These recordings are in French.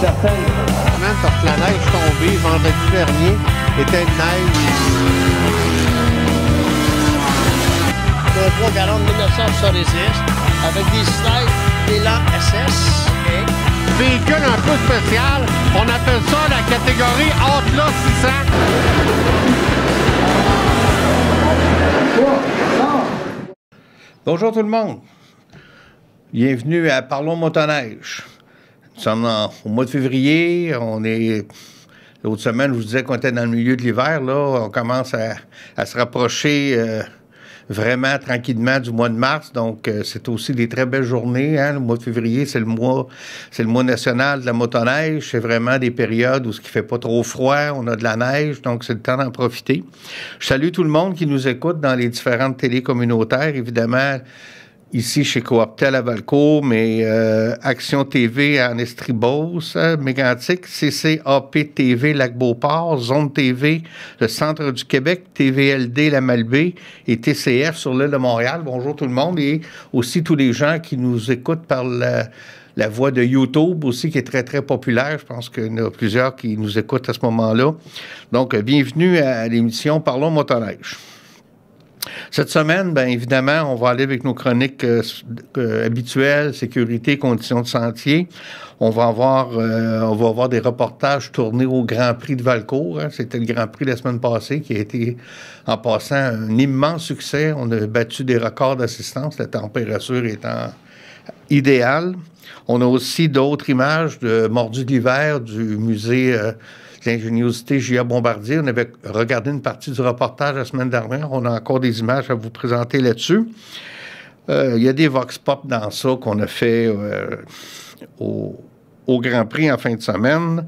certains. Même parce que la neige tombée vendredi dernier était une neige. 3 40 1966 avec des slides, des lampes SS. Véhicule un peu spécial, on appelle ça la catégorie Atlas 600. Bonjour tout le monde. Bienvenue à Parlons Motoneige. Nous sommes au mois de février. On est. L'autre semaine, je vous disais qu'on était dans le milieu de l'hiver. Là, on commence à, à se rapprocher euh, vraiment tranquillement du mois de mars. Donc, euh, c'est aussi des très belles journées. hein. Le mois de février, c'est le mois, c'est le mois national de la motoneige. C'est vraiment des périodes où ce qui fait pas trop froid, on a de la neige, donc c'est le temps d'en profiter. Je salue tout le monde qui nous écoute dans les différentes télés communautaires. Évidemment, ici chez Cooptel à Valcourt, mais euh, Action TV en Estribos, Mégantic, CCAP TV Lac-Beauport, Zone TV, le Centre du Québec, TVLD La Malbaie et TCF sur l'île de Montréal. Bonjour tout le monde et aussi tous les gens qui nous écoutent par la, la voix de YouTube aussi, qui est très, très populaire. Je pense qu'il y en a plusieurs qui nous écoutent à ce moment-là. Donc, bienvenue à l'émission Parlons motoneige. Cette semaine, bien évidemment, on va aller avec nos chroniques euh, habituelles, sécurité, conditions de sentier. On va avoir, euh, on va avoir des reportages tournés au Grand Prix de Valcourt. hein. C'était le Grand Prix la semaine passée qui a été, en passant, un immense succès. On a battu des records d'assistance, la température étant idéale. On a aussi d'autres images de Mordu de l'hiver du musée euh, d'ingéniosité J.A. Bombardier. On avait regardé une partie du reportage la semaine dernière. On a encore des images à vous présenter là-dessus. Euh, Il y a des vox pop dans ça qu'on a fait euh, au, Grand Prix en fin de semaine.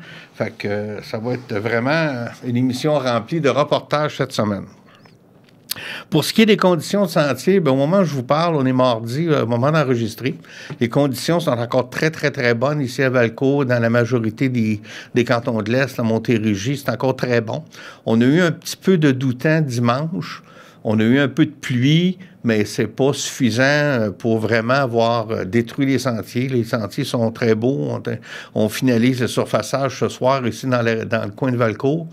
Euh, ça va être vraiment une émission remplie de reportages cette semaine. Pour ce qui est des conditions de sentier, ben, au moment où je vous parle, on est mardi, euh, au moment d'enregistrer. Les conditions sont encore très, très, très bonnes ici à Valcourt, dans la majorité des, des cantons de l'Est, la Montérégie, c'est encore très bon. On a eu un petit peu de doutant dimanche. On a eu un peu de pluie, mais c'est pas suffisant euh, pour vraiment avoir euh, détruit les sentiers. Les sentiers sont très beaux. On, finalise le surfaçage ce soir ici dans le, dans le coin de Valcourt.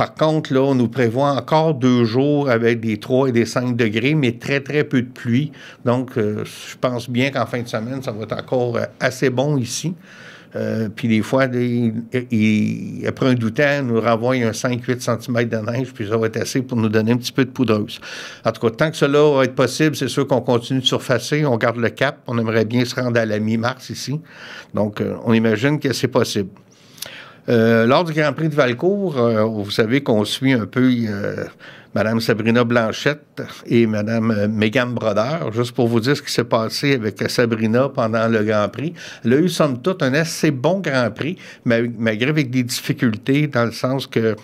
Par contre, là, on nous prévoit encore deux jours avec des 3 et des 5 degrés, mais très, très peu de pluie. Donc, euh, je pense bien qu'en fin de semaine, ça va être encore euh, assez bon ici. Euh, puis des fois, après un doutant, nous renvoie un 5-8 cm de neige, puis ça va être assez pour nous donner un petit peu de poudreuse. En tout cas, tant que cela va être possible, c'est sûr qu'on continue de surfacer, on garde le cap. On aimerait bien se rendre à la mi-mars ici. Donc, on imagine que c'est possible. Euh, lors du Grand Prix de Valcourt, euh, vous savez qu'on suit un peu euh, Mme Sabrina Blanchette et Mme euh, Mégane Brodeur, juste pour vous dire ce qui s'est passé avec Sabrina pendant le Grand Prix. Elle a eu, somme toute, un assez bon Grand Prix, ma- malgré des difficultés, dans le sens que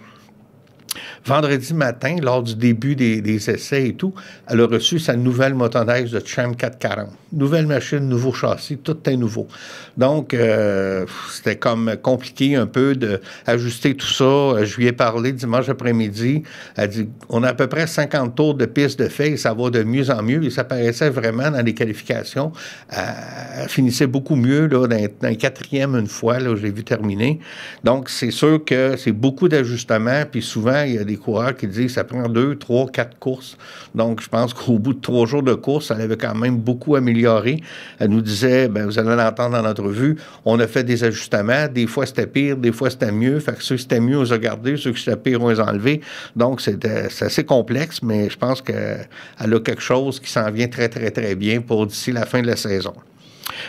vendredi matin, lors du début des, essais et tout, elle a reçu sa nouvelle motoneige de Champ 440. Nouvelle machine, nouveau châssis, tout est nouveau. Donc, euh, c'était comme compliqué un peu d'ajuster tout ça. Euh, Je lui ai parlé dimanche après-midi. Elle dit, on a à peu près 50 tours de piste de fait et ça va de mieux en mieux. Et ça paraissait vraiment dans les qualifications. Elle finissait beaucoup mieux là, dans, dans le quatrième une fois, là, j'ai vu terminer. Donc, c'est sûr que c'est beaucoup d'ajustements. Puis souvent, il y a des coureurs qui disent que ça prend deux, trois, quatre courses. Donc, je pense qu'au bout de trois jours de course, elle avait quand même beaucoup amélioré. Elle nous disait, ben, vous allez l'entendre dans l'entrevue, on a fait des ajustements. Des fois, c'était pire, des fois, c'était mieux. Fait que ceux qui c'était mieux, on les a gardés. Ceux qui c'était pire, on les a enlevés. Donc, c'est assez complexe, mais je pense qu'elle a quelque chose qui s'en vient très, très, très bien pour d'ici la fin de la saison.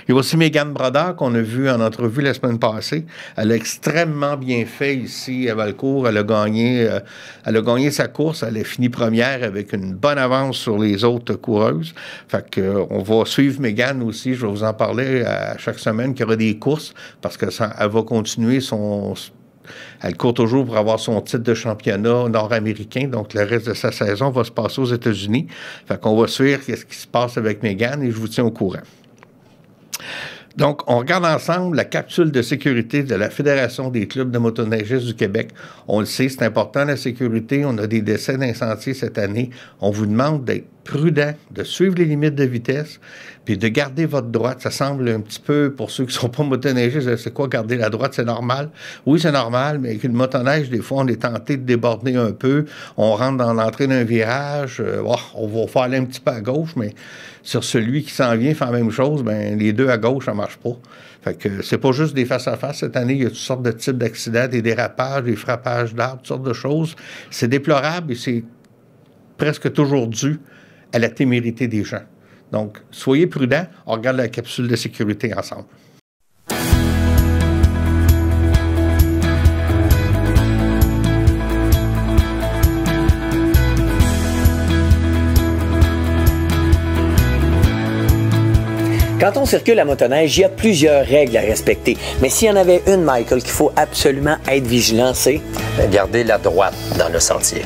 Il y a aussi Megan Brodeur qu'on a vu en entrevue la semaine passée. Elle a extrêmement bien fait ici à Valcourt. Elle a gagné, euh, elle a gagné sa course. Elle a fini première avec une bonne avance sur les autres coureuses. Fait que, euh, on va suivre Megan aussi. Je vais vous en parler à chaque semaine qu'il y aura des courses parce que elle va continuer son elle court toujours pour avoir son titre de championnat nord-américain, donc le reste de sa saison va se passer aux États-Unis. Fait qu'on va suivre ce qui se passe avec Megan et je vous tiens au courant. Donc, on regarde ensemble la capsule de sécurité de la Fédération des clubs de motoneigistes du Québec. On le sait, c'est important la sécurité. On a des décès d'incendie cette année. On vous demande d'être prudent, de suivre les limites de vitesse, puis de garder votre droite. Ça semble un petit peu, pour ceux qui ne sont pas motoneigistes, c'est quoi garder la droite? C'est normal. Oui, c'est normal, mais avec une motoneige, des fois, on est tenté de déborder un peu. On rentre dans l'entrée d'un virage. Euh, oh, on va faire aller un petit peu à gauche, mais sur celui qui s'en vient faire la même chose, ben les deux à gauche, ça marche pas. Fait que c'est pas juste des face-à-face. Cette année, il y a toutes sortes de types d'accidents, des dérapages, des frappages d'arbres, toutes sortes de choses. C'est déplorable et c'est presque toujours dû à la témérité des gens. Donc, soyez prudents, on regarde la capsule de sécurité ensemble. Quand on circule à motoneige, il y a plusieurs règles à respecter. Mais s'il y en avait une, Michael, qu'il faut absolument être vigilant, c'est garder la droite dans le sentier.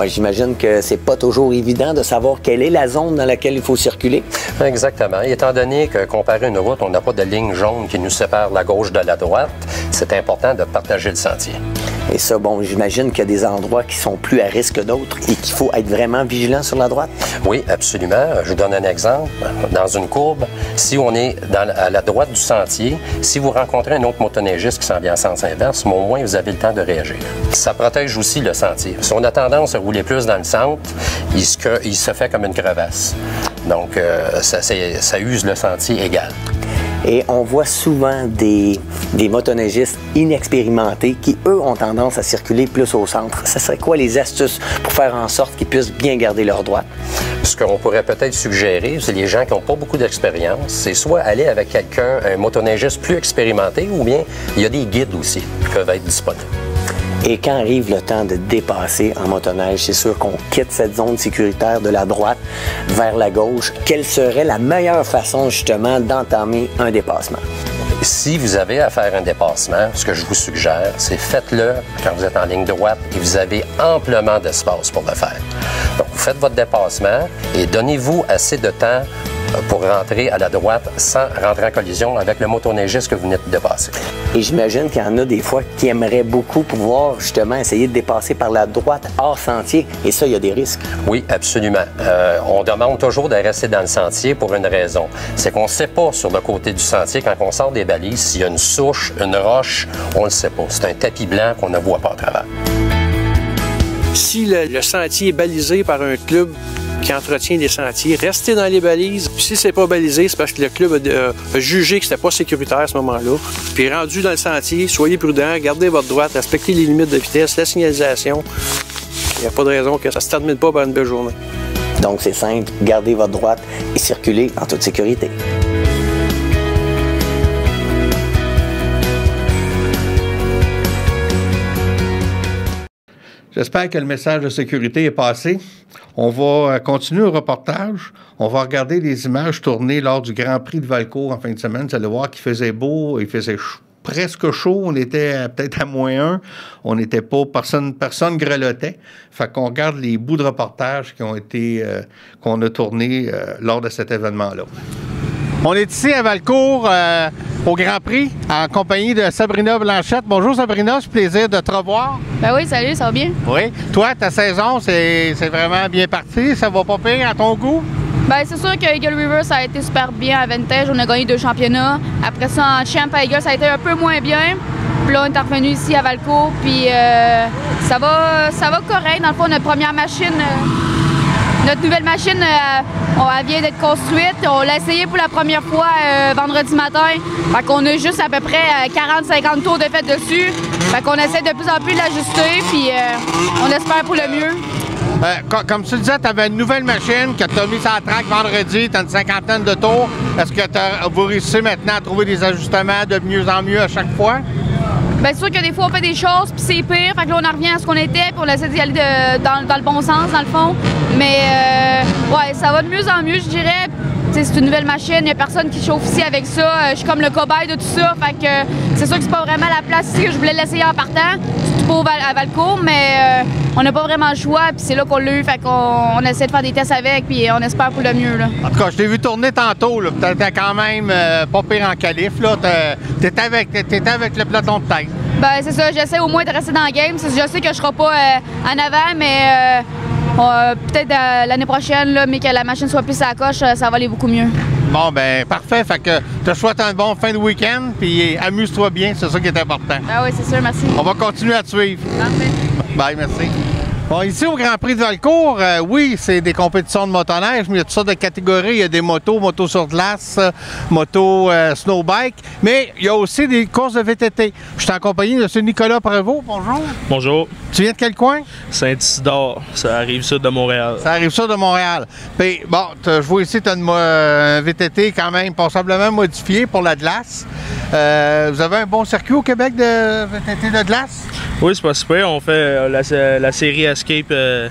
Ouais, j'imagine que c'est pas toujours évident de savoir quelle est la zone dans laquelle il faut circuler. Exactement. étant donné que comparé à une route, on n'a pas de ligne jaune qui nous sépare la gauche de la droite, c'est important de partager le sentier. Et ça, bon, j'imagine qu'il y a des endroits qui sont plus à risque que d'autres et qu'il faut être vraiment vigilant sur la droite. Oui, absolument. Je vous donne un exemple. Dans une courbe, si on est à la droite du sentier, si vous rencontrez un autre motoneigiste qui s'en vient en sens inverse, au moins vous avez le temps de réagir. Ça protège aussi le sentier. Si on a tendance à rouler plus dans le centre, il se, fait comme une crevasse. Donc, euh, ça, ça use le sentier égal. Et on voit souvent des, des motoneigistes inexpérimentés qui, eux, ont tendance à circuler plus au centre. Ce serait quoi les astuces pour faire en sorte qu'ils puissent bien garder leur droite? Ce qu'on pourrait peut-être suggérer, c'est les gens qui n'ont pas beaucoup d'expérience, c'est soit aller avec quelqu'un, un motoneigiste plus expérimenté, ou bien il y a des guides aussi qui peuvent être disponibles. Et quand arrive le temps de dépasser en motoneige, c'est sûr qu'on quitte cette zone sécuritaire de la droite vers la gauche. Quelle serait la meilleure façon justement d'entamer un dépassement? Si vous avez à faire un dépassement, ce que je vous suggère, c'est faites-le quand vous êtes en ligne droite et vous avez amplement d'espace pour le faire. Donc, vous faites votre dépassement et donnez-vous assez de temps pour rentrer à la droite sans rentrer en collision avec le motoneigiste que vous venez de dépasser. Et j'imagine qu'il y en a des fois qui aimeraient beaucoup pouvoir justement essayer de dépasser par la droite hors sentier. Et ça, il y a des risques. Oui, absolument. Euh, on demande toujours de rester dans le sentier pour une raison. C'est qu'on ne sait pas sur le côté du sentier, quand on sort des balises, s'il y a une souche, une roche, on ne le sait pas. C'est un tapis blanc qu'on ne voit pas à travers. Si le sentier est balisé par un club qui entretient les sentiers. Restez dans les balises. si c'est pas balisé, c'est parce que le club a, jugé que c'était pas sécuritaire à ce moment-là. Puis rendu dans le sentier, soyez prudents, gardez votre droite, respectez les limites de vitesse, la signalisation. Il n'y a pas de raison que ça se termine pas par une belle journée. Donc c'est simple, gardez votre droite et circulez en toute sécurité. J'espère que le message de sécurité est passé. On va euh, continuer le reportage. On va regarder les images tournées lors du Grand Prix de Valcourt en fin de semaine. Vous allez voir qu'il faisait beau, il faisait presque chaud. On était peut-être à moins un. On n'était pas, personne, personne grelottait. Fait qu'on regarde les bouts de reportage euh, qu'on a tournés euh, lors de cet événement-là. On est ici à Valcourt euh, au Grand Prix en compagnie de Sabrina Blanchette. Bonjour Sabrina, c'est plaisir de te revoir. Ben oui, salut, ça va bien? Oui. Toi, ta saison, c'est vraiment bien parti. Ça va pas pire à ton goût? Ben, c'est sûr que Eagle River, ça a été super bien à Vintage. On a gagné deux championnats. Après ça, en Champ Eagle, ça a été un peu moins bien. Puis là, on est revenu ici à Valcourt. Puis euh, ça, va, ça va correct. Dans le fond, notre première machine. Euh, notre nouvelle machine, euh, elle vient d'être construite. On l'a essayé pour la première fois euh, vendredi matin. Fait qu'on a juste à peu près 40-50 euh, tours de fait dessus. Fait qu'on essaie de plus en plus l'ajuster, puis on espère pour le mieux. comme tu le disais, tu avais une nouvelle machine que tu as mise à la track vendredi, tu as une cinquantaine de tours. Est-ce que vous réussissez maintenant à trouver des ajustements de mieux en mieux à chaque fois? Bien, c'est sûr que des fois, on fait des choses, puis c'est pire. Fait là, on en revient à ce qu'on était, puis on essaie d'y aller dans, le bon sens, dans le fond. Mais, euh, ouais, ça va de mieux en mieux, je dirais. C'est une nouvelle machine, il n'y a personne qui chauffe ici avec ça. Euh, je suis comme le cobaye de tout ça. Fait que c'est sûr que c'est pas vraiment la place ici que je voulais l'essayer en partant. À Valcourt, mais euh, on n'a pas vraiment le choix, puis c'est là qu'on l'a eu, fait qu'on on essaie de faire des tests avec, puis on espère pour le mieux. Là. En tout cas, je t'ai vu tourner tantôt. là. T'étais quand même euh, pas pire en qualif. là. T'étais avec, avec le peloton de tête. Ben, c'est ça, j'essaie au moins de rester dans le game. Je sais que je serai pas euh, en avant, mais euh, peut-être l'année prochaine, là, mais que la machine soit plus à la coche, ça va aller beaucoup mieux. Bon, ben parfait. Fait que te souhaite un bon fin de week-end, puis amuse-toi bien, c'est ça qui est important. Ah oui, c'est sûr, merci. On va continuer à te suivre. Parfait. Bye, merci. Bon, ici au Grand Prix de Valcourt, euh, oui, c'est des compétitions de motoneige, mais il y a toutes sortes de catégories. Il y a des motos, motos sur glace, euh, motos euh, snowbike, mais il y a aussi des courses de VTT. Je suis en compagnie de M. Nicolas Prévost. Bonjour. Bonjour, Tu viens de quel coin? Saint-Isidore, ça arrive sud de Montréal. Ça arrive ça de Montréal. Puis, bon, je vois ici, tu as un VTT quand même passablement modifié pour la glace. Euh, vous avez un bon circuit au Québec de VTT de glace? Oui, c'est pas super. On fait euh, la, la série Escape. euh,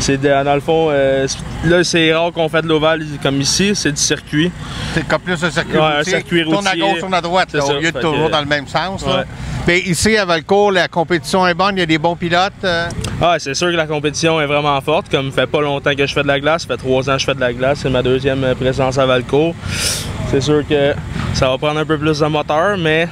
c'est dans le fond, euh, là c'est rare qu'on fait de l'ovale comme ici, c'est du circuit. C'est comme plus un circuit Ouais, un routier. circuit Tourne à routier. gauche, tourne à droite, C'est là, au lieu de toujours que- dans le même sens. là. Ouais. Puis ici, à Valcourt, la compétition est bonne, il y a des bons pilotes. euh, Ah, c'est sûr que la compétition est vraiment forte. Comme fait pas longtemps que je fais de la glace, ça fait trois ans que je fais de la glace, c'est ma deuxième présence à Valcourt. C'est sûr que ça va prendre un peu plus de moteur, mais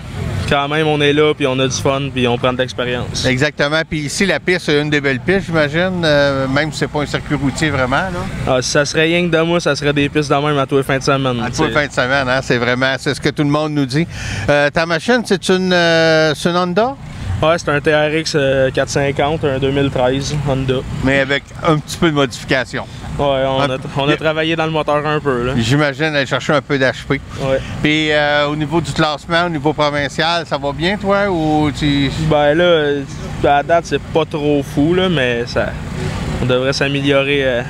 quand même on est là, puis on a du fun, puis on prend de l'expérience. Exactement. Puis ici, la piste, c'est une des belles pistes, j'imagine, euh, même si c'est pas un circuit routier vraiment. Là. Ah, si ça serait rien que de moi, ça serait des pistes de même à tous les fins de semaine. À tous les fins de semaine, hein, c'est vraiment c'est ce que tout le monde nous dit. Euh, ta machine, c'est une, euh, une Honda, Ouais, c'est un TRX euh, 450, un 2013 Honda. mais avec un petit peu de modification. Ouais, on, Ah, a, on y- a travaillé dans le moteur un peu. Là. J'imagine aller chercher un peu d'HP. Ouais. Puis euh, au niveau du classement, au niveau provincial, ça va bien, toi, ou tu... Ben là, à la date, c'est pas trop fou, là, mais ça, on devrait s'améliorer euh,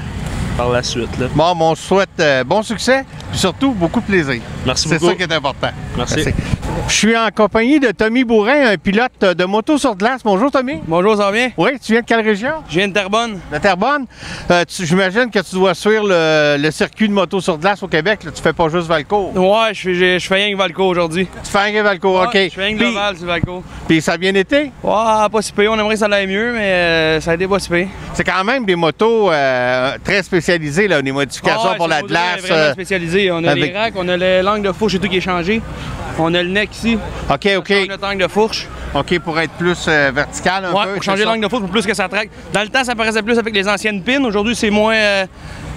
par la suite. Là. Bon, on se souhaite euh, bon succès, puis surtout beaucoup de plaisir. Merci C'est beaucoup. ça qui est important. Merci. Je suis en compagnie de Tommy Bourrin, un pilote de moto sur glace. Bonjour, Tommy. Bonjour, ça va bien? Oui, tu viens de quelle région? Je viens de Terrebonne. De Terrebonne. Euh, J'imagine que tu dois suivre le, le circuit de moto sur glace au Québec. Là. Tu fais pas juste Valcourt. Ouais, je fais, je, je fais rien que Valco aujourd'hui. Tu fais un Valcourt, OK. Ouais, je fais rien que l'Oval sur Valco. Puis ça a bien été? Ouais, pas si pire. On aimerait que ça aille mieux, mais euh, ça a été pas si. C'est quand même des motos euh, très spécialisées, là, des modifications Ah pour la glace. vraiment euh, spécialisé. On a avec- les racks, on a le- l'angle de fourche et tout qui est changé. On a le neck ici. OK, OK. On a notre angle de fourche. OK, pour être plus euh, vertical un Ouais, peu. pour changer l'angle de fourche pour plus que ça traque. Dans le temps, ça paraissait plus avec les anciennes pins. Aujourd'hui, c'est moins. euh,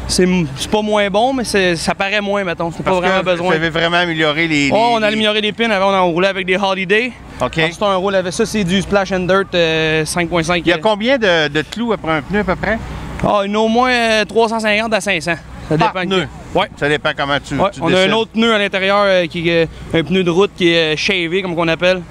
c'est pas moins bon, mais ça paraît moins, mettons. C'est pas que vraiment besoin. Vous avez vraiment amélioré les. Oh, on a les- amélioré les pins. Avant, on roulait avec des Holiday. OK. Ensuite, on roule avec ça, c'est du Splash and Dirt euh, 5.5. Il y a combien de, de clous après un pneu à peu près? Ah, a au moins euh, 350 à 500. Ça dépend. Par pneu? Ouais. Ça dépend comment tu. Ouais, tu on a un autre pneu à l'intérieur euh, qui est euh, un pneu de route qui est euh, shavé, comme on appelle.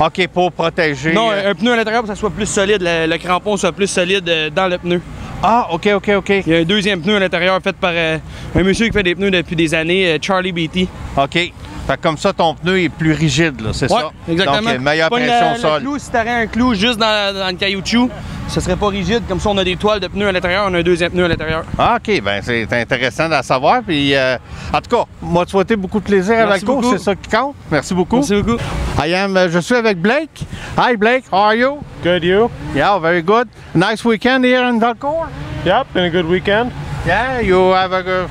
OK, pour protéger. Non, euh, un pneu à l'intérieur pour que ça soit plus solide, le, le crampon soit plus solide euh, dans le pneu. Ah, OK, OK, OK. Il y a un deuxième pneu à l'intérieur fait par euh, un monsieur qui fait des pneus depuis des années, euh, Charlie Beatty. OK. Fait que comme ça, ton pneu est plus rigide, c'est Ouais, ça? exactement. Donc, il y a une meilleure pression au sol. Clou, si t'aurais un clou juste dans, dans le caoutchouc, ça serait pas rigide. Comme ça, on a des toiles de pneus à l'intérieur, on a un deuxième pneu à l'intérieur. Ah, OK, ben c'est intéressant de savoir. Puis, euh, en tout cas, moi, te souhaiter beaucoup de plaisir à Merci Valco, beaucoup. c'est ça qui compte. Merci beaucoup. Merci beaucoup. I am, uh, je suis avec Blake. Hi, Blake. How are you? Good, you? Yeah, very good. Nice weekend here in Valcourt. Yep, been a good weekend. Yeah, you have a good,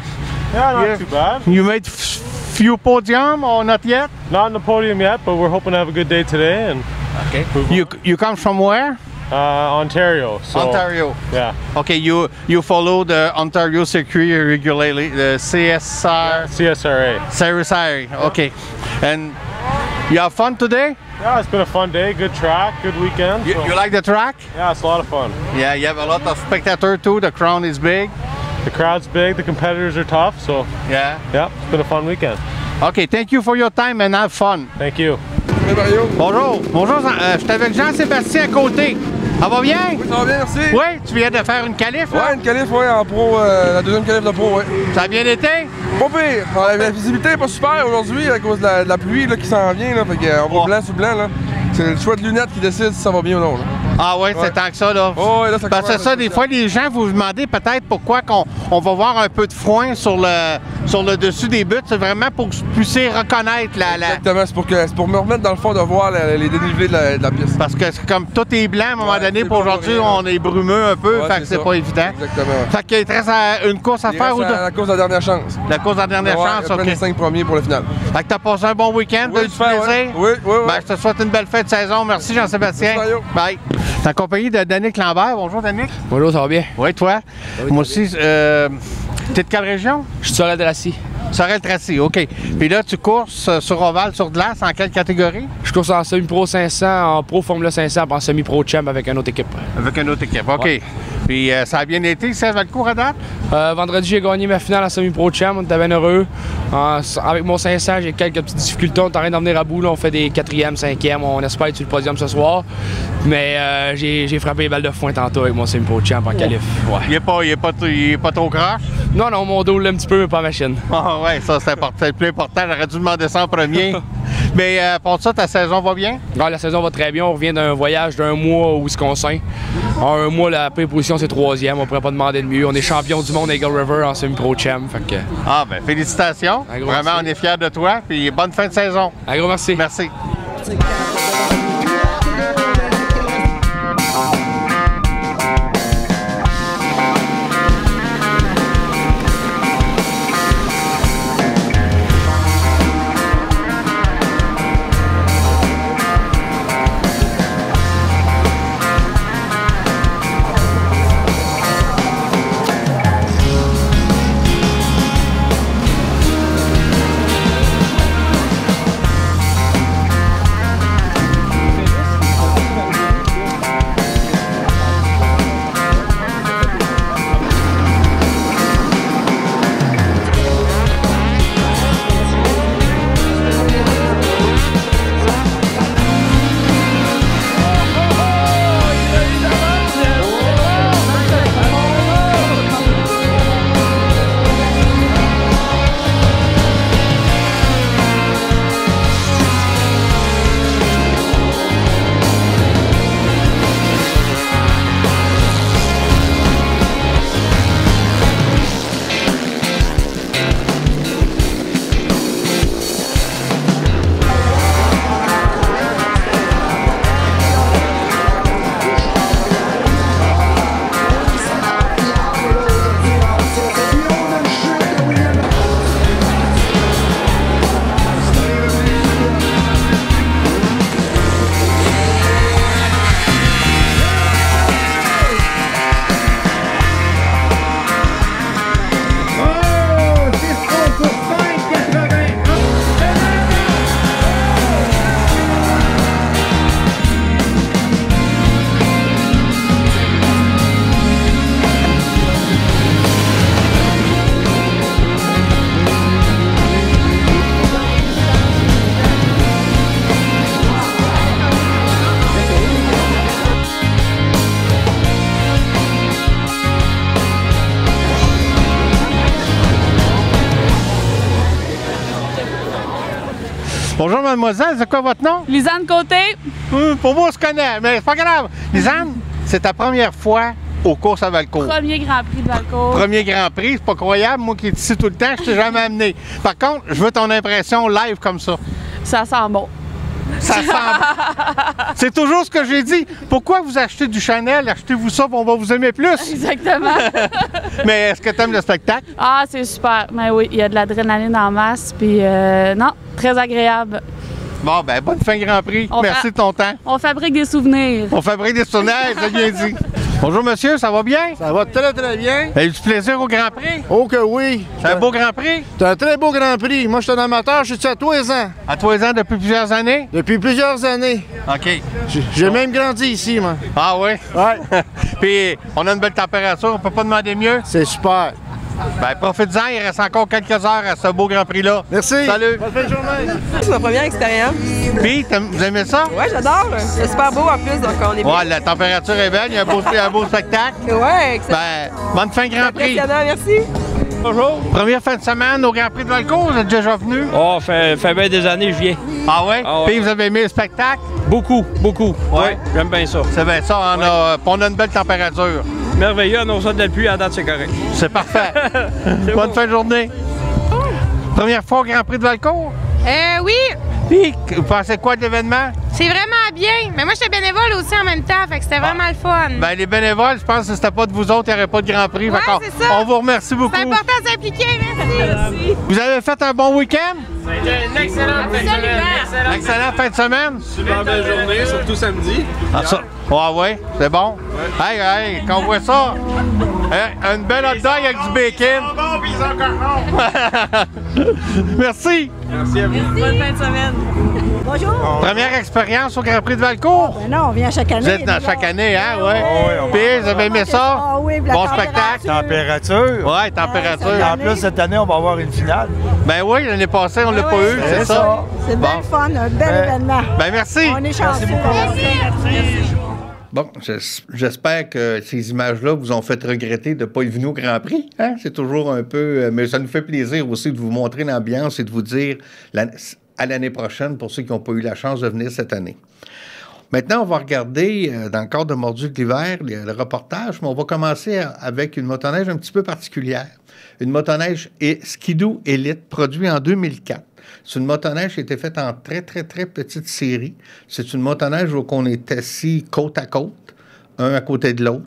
Yeah, not Yeah. too bad. you made f- few podium or not yet? Not on the podium yet, but we're hoping to have a good day today. And Okay. You you come from where? Uh, Ontario. So, Ontario. Yeah. Okay, you you follow the Ontario circuit regularly, the CSR, CSRA. CSR. Okay, and you have fun today. Yeah, it's been a fun day. Good track. Good weekend. You, so- you like the track? yeah, it's a lot of fun. Yeah, you have a lot of spectators too. The crowd is big. The crowd's big. The competitors are tough. So Yeah. yeah, it's been a fun weekend. Okay, thank you for your time and have fun. Thank you. Bonjour. Bonjour, euh, je suis avec Jean-Sébastien côté. Ça va bien? Ça va bien, merci. Oui, tu viens de faire une qualif, là? Ouais, une qualif, ouais, en pro, euh, la deuxième qualif de pro, ouais. Ça a bien été? Pas pire. La, la visibilité est pas super aujourd'hui à cause de la, de la pluie là, qui s'en vient, là. Fait que, euh, voit Ouais. blanc sur blanc, là. C'est le choix de lunettes qui décide si ça va bien ou non, là. Ah ouais, c'est tant que ça, là. Oh, ouais, là, ça Parce que ça, des fois, les gens vous demandez peut-être pourquoi qu'on on va voir un peu de foin sur le, sur le dessus des buts. C'est vraiment pour que vous puissiez reconnaître la... la- Exactement, c'est pour, que- c'est pour me remettre dans le fond de voir la- les dénivelés de la, de la piste. Parce que comme tout est blanc à un moment Ouais, donné, pour aujourd'hui, on est brumeux un peu, Ouais, fait que c'est pas évident. Exactement. Fait qu'il te reste à- une course à Il faire reste ou deux? la course de la dernière chance. La course en dernière Ouais, chance, OK. les cinq premiers pour le final. Fait que t'as passé un bon week-end, t'as Oui, eu du super, plaisir? ouais. Oui, oui, oui. Ben, je te souhaite une belle fête de saison. Merci Jean-Sébastien. Bye. En compagnie de Danick Lambert. Bonjour Danick. Bonjour, ça va bien? Oui, toi? Moi aussi, euh, t'es de quelle région? Je suis sur la Dracie. Sorel-Tracy, OK. Puis là, tu courses euh, sur Oval, sur glace, en quelle catégorie? Je course en semi-pro 500, en pro Formula 500, puis en semi-pro champ avec une autre équipe. Avec une autre équipe, OK. Ouais. Puis euh, ça a bien été, ça va le cours à date? Euh, vendredi, j'ai gagné ma finale en semi-pro champ, on était bien heureux. En- avec mon 500, j'ai quelques petites difficultés, on est en train d'en venir à bout. là. on fait des 4e, 5e, on espère être sur le podium ce soir. Mais euh, j'ai frappé les balles de foin tantôt avec mon semi-pro champ en qualif. Ouais. Il est pas, il est pas, il est pas trop croche? Non, non, mon dos l'a un petit peu, mais pas ma machine. Ah ouais, ça c'est important, c'est le plus important. J'aurais dû demander ça en premier. Mais euh, pour ça, ta saison va bien? Ah, la saison va très bien. On revient d'un voyage d'un mois au Wisconsin. En un mois, la pire position, c'est troisième. On pourrait pas demander de mieux. On est champion du monde Eagle River en semi-pro champ. Fait que, Ah ben félicitations. Vraiment, merci. on est fiers de toi. Puis bonne fin de saison. un gros merci. Merci. Mademoiselle, c'est quoi votre nom? Lisanne Côté, Hum, pour moi, on se connaît, mais c'est pas grave. Lisanne, c'est ta première fois aux courses à Valcourt. premier Grand Prix de Valcourt. Premier Grand Prix, c'est pas croyable. Moi qui est ici tout le temps, je t'ai jamais amené. Par contre, je veux ton impression live comme ça. Ça sent bon. Ça semble. C'est toujours ce que j'ai dit. Pourquoi vous achetez du Chanel? Achetez-vous ça, on va vous aimer plus. Exactement. Mais est-ce que tu aimes le spectacle? ah, c'est super. Mais oui, il y a de l'adrénaline en masse. Puis, euh, non, très agréable. Bon, ben, bonne fin Grand Prix. On Merci fa- de ton temps. On fabrique des souvenirs. On fabrique des souvenirs, c'est bien dit. Bonjour, monsieur, ça va bien? Ça va très très bien. T'as eu du plaisir au Grand Prix? Oh que oui. C'est un beau Grand Prix? C'est un très beau Grand Prix. Moi, je suis un amateur, je suis à tous les ans. À trois ans depuis plusieurs années? Depuis plusieurs années. OK. J'ai- même grandi ici, moi. Ah oui? Ouais. Puis, on a une belle température, on peut pas demander mieux? C'est super. Ben, profite-en, il reste encore quelques heures à ce beau Grand Prix-là. Merci. Salut. Bonne fin de journée. C'est ma première expérience. Puis, vous aimez ça? Ouais, j'adore. C'est super beau en plus, donc on est bien. Ouais, la température est belle, il y a un beau, un beau spectacle. Ouais, excellent. Ben, bonne fin Grand Prix. Merci. bonjour. Première fin de semaine au Grand Prix de Valcourt, vous êtes déjà venu? Oh, fait, fait bien des années, je viens. Ah ouais? Ah ouais. Puis vous avez aimé le spectacle? Beaucoup, beaucoup. Ouais. j'aime bien ça. C'est bien ça, on, a, on a une belle température. Merveilleux, on ça de la pluie, à date, c'est correct. C'est parfait. Bonne fin de journée. Première fois au Grand Prix de Valcourt? Euh, oui, Puis, vous pensez quoi de l'événement? C'est vraiment bien. Mais moi, j'étais bénévole aussi en même temps, fait que c'était vraiment le fun. Ben, les bénévoles, je pense que si c'était pas de vous autres, il n'y aurait pas de Grand Prix. Ouais, c'est ça. On vous remercie beaucoup. c'est important de s'impliquer, merci. Vous avez fait un bon week-end? une excellente Absolument. Excellent fin de semaine. Super belle journée, surtout samedi. Ah, ça. Ouais, ouais, c'est bon? Hey, hey, qu'on voit ça. Hein, une belle hot dog avec du bacon. Merci. Merci à vous. Bonne fin de semaine. Bonjour. Première expérience au Grand Prix de Valcourt? Ben non, on vient chaque année. Vous êtes dans chaque année, hein, ouais. on Puis, vous avez aimé ça? Ah oui, bon spectacle. Température. Ouais, température. Et en plus, cette année, on va avoir une finale. Ben oui, l'année passée, on l'a Ben pas oui. eu, c'est C'est ça. ça. C'est Bon. bien le fun, un bel Ben, événement. Ben merci. On est chanceux. Bon, j'es- j'espère que ces images-là vous ont fait regretter de ne pas être venu au Grand Prix. hein? C'est toujours un peu... euh, Mais ça nous fait plaisir aussi de vous montrer l'ambiance et de vous dire la- à l'année prochaine pour ceux qui n'ont pas eu la chance de venir cette année. Maintenant, on va regarder euh, dans le cadre de Mordu de l'hiver le, reportage, mais on va commencer avec une motoneige un petit peu particulière. Une motoneige et Skidoo Elite, produit en 2004. C'est une motoneige qui a été faite en très, très, très petite série. C'est une motoneige où on est assis côte à côte, un à côté de l'autre.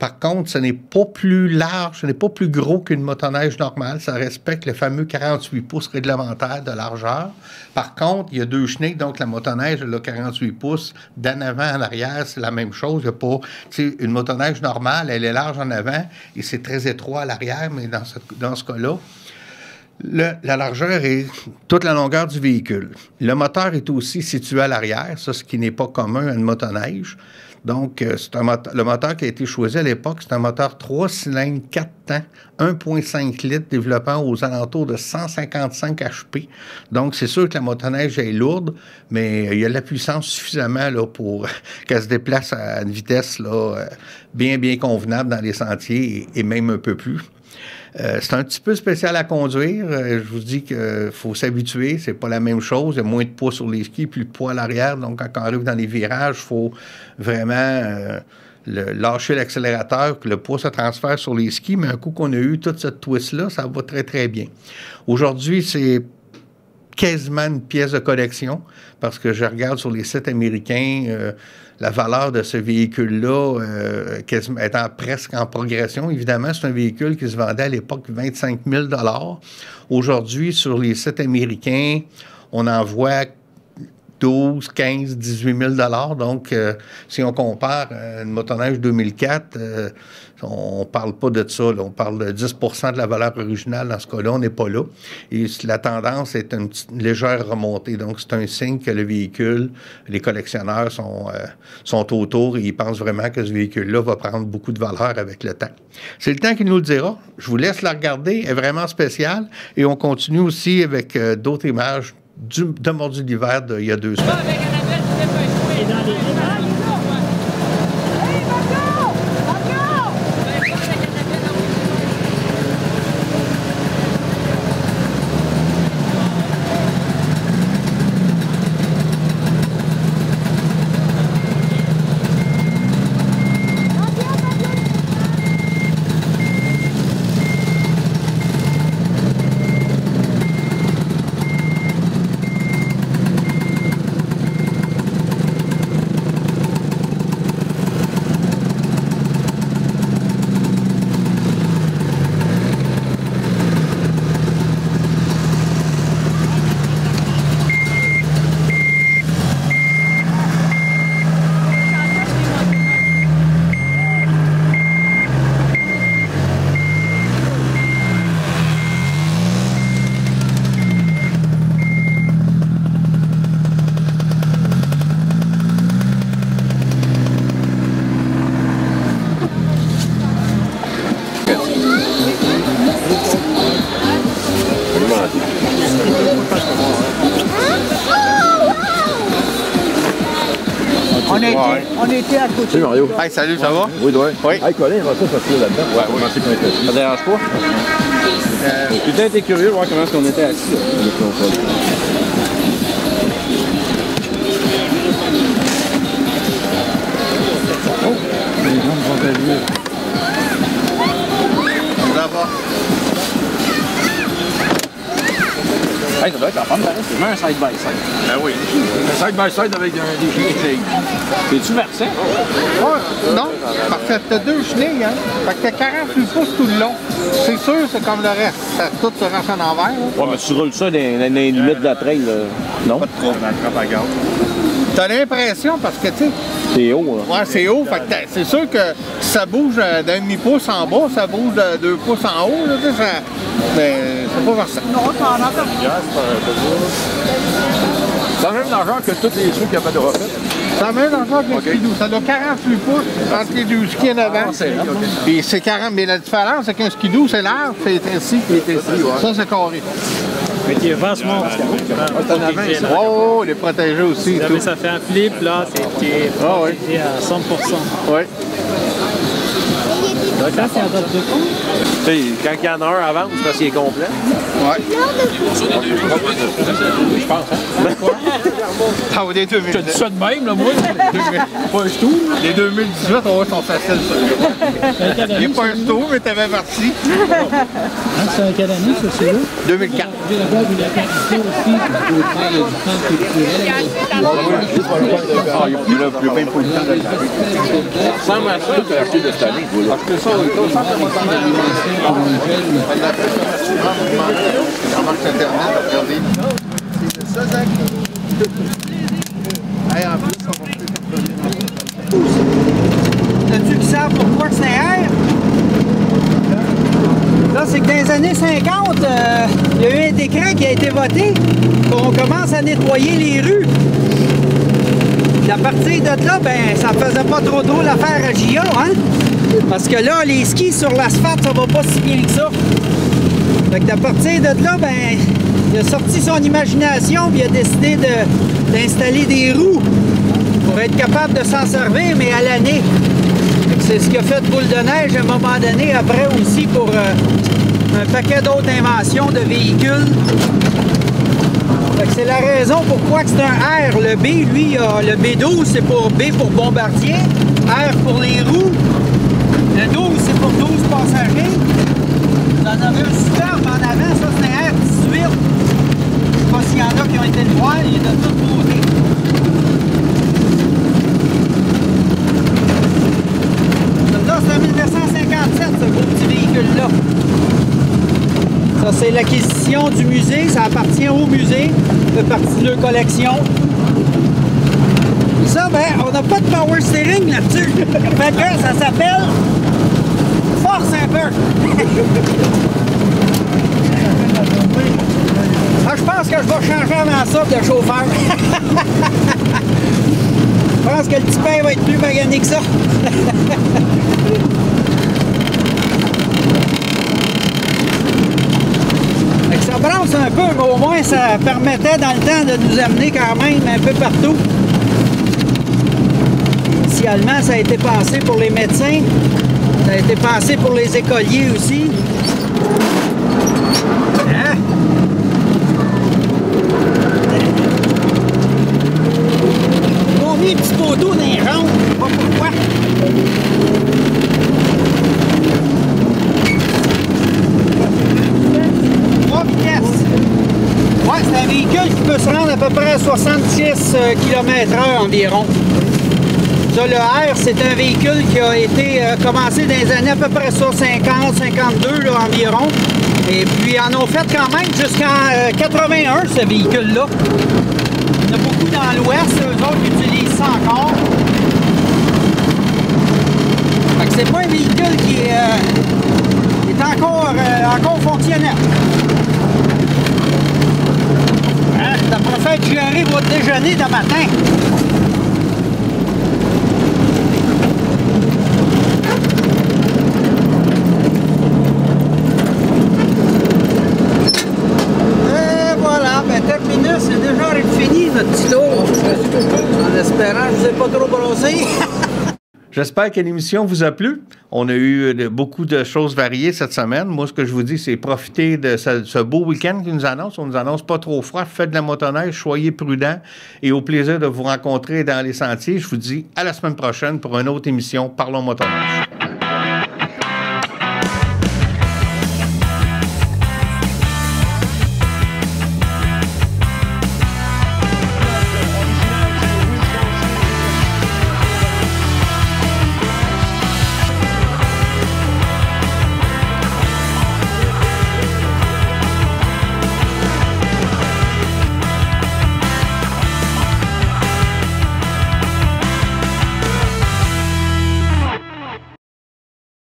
Par contre, ce n'est pas plus large, ce n'est pas plus gros qu'une motoneige normale. Ça respecte le fameux 48 pouces réglementaire de largeur. Par contre, il y a deux chenilles, donc la motoneige, elle a 48 pouces. D'en avant en arrière, c'est la même chose. Il une motoneige normale, elle est large en avant et c'est très étroit à l'arrière, mais dans ce, cas-là, la largeur est toute la longueur du véhicule. Le moteur est aussi situé à l'arrière, ce qui n'est pas commun à une motoneige. Donc, euh, c'est un le moteur qui a été choisi à l'époque, c'est un moteur 3 cylindres, 4 temps, 1,5 litres, développant aux alentours de 155 HP. Donc, c'est sûr que la motoneige est lourde, mais euh, il y a la puissance suffisamment là, pour qu'elle se déplace à une vitesse là, euh, bien, bien convenable dans les sentiers et même un peu plus. Euh, c'est un petit peu spécial à conduire. Euh, je vous dis qu'il faut s'habituer. C'est pas la même chose. Il y a moins de poids sur les skis, plus de poids à l'arrière. Donc, quand on arrive dans les virages, il faut vraiment euh, lâcher l'accélérateur, que le poids se transfère sur les skis. Mais un coup qu'on a eu toute cette twist-là, ça va très, très bien. Aujourd'hui, c'est quasiment une pièce de collection parce que je regarde sur les sites américains la valeur de ce véhicule-là euh, étant presque en progression. Évidemment, c'est un véhicule qui se vendait à l'époque 25 000 Aujourd'hui, sur les sites américains, on en voit 12, 15, 18 000 Donc, euh, si on compare euh, une motoneige 2004, euh, on parle pas de ça. On parle de 10% de la valeur originale. Dans ce cas-là, on n'est pas là. Et la tendance est une, légère remontée. Donc, c'est un signe que le véhicule, les collectionneurs sont, euh, sont autour et ils pensent vraiment que ce véhicule-là va prendre beaucoup de valeur avec le temps. C'est le temps qui nous le dira. Je vous laisse la regarder. Elle est vraiment spéciale. Et on continue aussi avec d'autres images de Mordu d'hiver d'il y a deux semaines. Salut Mario. Hey, salut, ça va? Oui, toi. Oui. Hey, Colin, on va ça sortir là-dedans. Ouais, oui. Ça dérange pas? J'ai peut-être été curieux de voir comment est-ce qu'on était assis. là? Je mets un side-by-side. Ben oui. Un side by side avec un, des chenilles. T'es-tu versé? Ouais, non, parce que t'as deux chenilles, hein. Fait que t'as 48 pouces tout le long. C'est sûr, c'est comme le reste. Ça, tout se reste en envers. là. Ouais, mais tu roules ça dans, dans les limites de la trail, là. Non? Pas de trop. T'as l'impression parce que, tu sais, C'est haut, là. ouais, c'est haut. Fait que c'est sûr que si ça bouge euh, d'un demi-pouce en bas, ça bouge de deux pouces en haut, là, tu sais, ça... C'est pas versant. Non, t'en as pas. C'est la même largeur que tous les trucs qu'il y avait de refait. Ça a même encore que le skidoo. Ça a 48 pouces entre les deux skis en avant. Puis c'est 40, mais la différence, c'est qu'un skidoo, c'est large, c'est ici. Ça, c'est carré. Mais qui est vachement. Oh, oh, il est protégé aussi. Ça, tout. mais ça fait un flip là, c'est est Ah oui. protégé à 100%. Oui. Ça, c'est un top de con. Tu sais, quand il y en a un vendre, c'est parce qu'il est complet. Ouais. Je pense, hein? Ça va des 2000. Je te dis ça de même, là, moi. Pas un stool. Les 2018, on voit sont faciles, ça. Il n'est pas un stool, mais t'avais parti. Hein, c'est à quelle année, ça, c'est là? 2004. Vous avez la il a fait ça aussi pour faire du temps culturel. Ah, il n'y a même pas eu le temps de. Tout acheté de cette année, ça, ça. C'est ça, Zach. As-tu qui savent pourquoi que c'est R? Là, c'est que dans les années 50, euh, il y a eu un décret qui a été voté qu'on commence à nettoyer les rues. Puis à partir de là, ben, ça faisait pas trop drôle à faire à hein? Parce que là, les skis sur l'asphalte, ça va pas si bien que ça. Fait que à partir de là, ben, il a sorti son imagination puis il a décidé d'installer des roues pour être capable de s'en servir, mais à l'année. C'est ce qui a fait Boule de neige à un moment donné, après aussi pour euh, un paquet d'autres inventions de véhicules. C'est la raison pourquoi c'est un R. Le B, lui, le B12, c'est pour B pour bombardier, R pour les roues, le 12, c'est pour 12 passagers. Vous en avez un superbe en avant, ça c'est un R18. Je sais pas s'il y en a qui ont été le voir, il est de toute beauté. Là, c'est un 1957, ce beau petit véhicule-là. Ça, c'est l'acquisition du musée. Ça appartient au musée. Ça fait partie de leur collection. Et ça, ben, on n'a pas de power steering là-dessus. fait ça s'appelle Force un peu. Ah, je pense que je vais changer avant ça de chauffeur. Je pense que le petit pain va être plus magané que ça. Que ça brasse un peu, mais au moins ça permettait dans le temps de nous amener quand même un peu partout. Initialement, ça a été pensé pour les médecins, ça a été pensé pour les écoliers aussi. Hein? Ont mis un petit poteau dans les sais pas pourquoi. Trois vitesses. Ouais, c'est un véhicule qui peut se rendre à peu près à 66 km/h environ. Le R, c'est un véhicule qui a été euh, commencé dans les années à peu près ça, 50, 52 là, environ. Et puis, ils en ont fait quand même jusqu'en euh, 81, ce véhicule-là. Il y en a beaucoup dans l'Ouest, eux autres utilisent ça encore. C'est pas un véhicule qui est, euh, encore, euh, fonctionnel. Hein, faire gérer votre déjeuner de matin. Et voilà, ben terminé, c'est déjà fini notre petit tour. En J'espère que l'émission vous a plu. On a eu de- beaucoup de choses variées cette semaine. Moi, ce que je vous dis, c'est profiter de ce, ce beau week-end qui nous annonce. On nous annonce pas trop froid. Faites de la motoneige, soyez prudents et au plaisir de vous rencontrer dans les sentiers. Je vous dis à la semaine prochaine pour une autre émission Parlons motoneige.